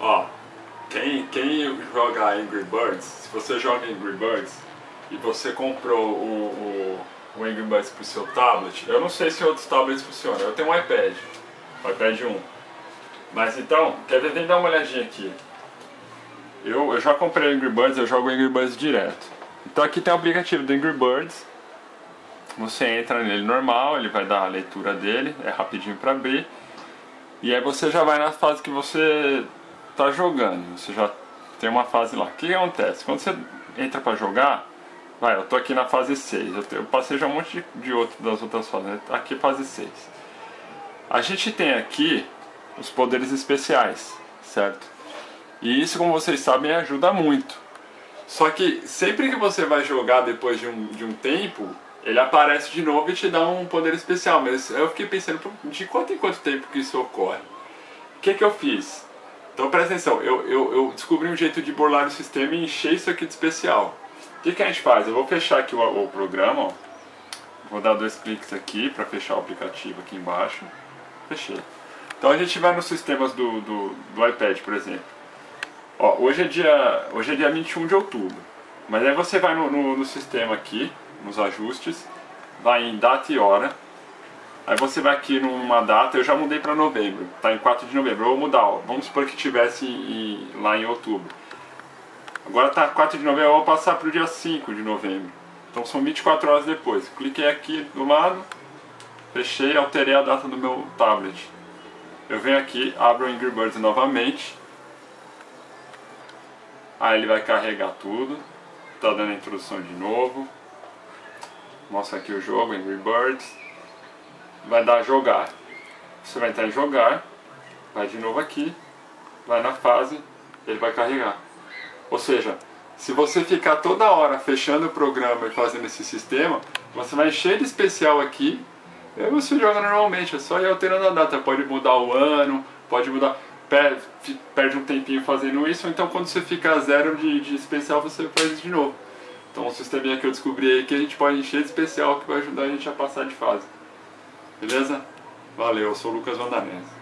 Ó, quem, quem joga Angry Birds, se você joga Angry Birds e você comprou o, o, o Angry Birds pro seu tablet, eu não sei se outros tablets funcionam, eu tenho um iPad, um iPad 1. Mas então, quer ver? Vem dar uma olhadinha aqui. Eu, eu já comprei Angry Birds, eu jogo Angry Birds direto. Então aqui tem o aplicativo do Angry Birds. Você entra nele normal, ele vai dar a leitura dele, é rapidinho para abrir. E aí você já vai na fase que você está jogando. Você já tem uma fase lá. O que, acontece? Quando você entra para jogar, vai, eu tô aqui na fase 6. Eu, eu passei já um monte de, de outro, das outras fases. Né? Aqui fase 6. A gente tem aqui os poderes especiais, certo? E isso, como vocês sabem, ajuda muito. Só que sempre que você vai jogar depois de um, de um tempo, ele aparece de novo e te dá um poder especial. Mas eu fiquei pensando, de quanto em quanto tempo que isso ocorre? O que, que eu fiz? Então presta atenção, eu, eu, eu descobri um jeito de burlar o sistema e encher isso aqui de especial. O que, que a gente faz? Eu vou fechar aqui o, o programa, ó. vou dar dois cliques aqui para fechar o aplicativo aqui embaixo. Fechei. Então a gente vai nos sistemas do, do, do iPad, por exemplo. Ó, hoje, é dia, hoje é dia 21 de outubro. Mas aí você vai no, no, no sistema aqui, nos ajustes, vai em data e hora. Aí você vai aqui numa data, eu já mudei para novembro, tá em 4 de novembro. Eu vou mudar, ó, vamos supor que tivesse em, lá em outubro. Agora tá 4 de novembro, eu vou passar para o dia 5 de novembro. Então são 24 horas depois. Cliquei aqui do lado, fechei, alterei a data do meu tablet. Eu venho aqui, abro o Angry Birds novamente. Aí ele vai carregar tudo. Tá dando a introdução de novo. Mostra aqui o jogo, Angry Birds. Vai dar jogar. Você vai entrar em jogar. Vai de novo aqui. Vai na fase. Ele vai carregar. Ou seja, se você ficar toda hora fechando o programa e fazendo esse sistema, você vai encher de especial aqui. E aí você joga normalmente. É só ir alterando a data. Pode mudar o ano. Pode mudar perde um tempinho fazendo isso, ou então quando você fica zero de, de especial você faz de novo. Então um sisteminha que eu descobri aí que a gente pode encher de especial que vai ajudar a gente a passar de fase. Beleza? Valeu, eu sou o Lucas Vandanese.